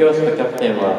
教師キャプテンは。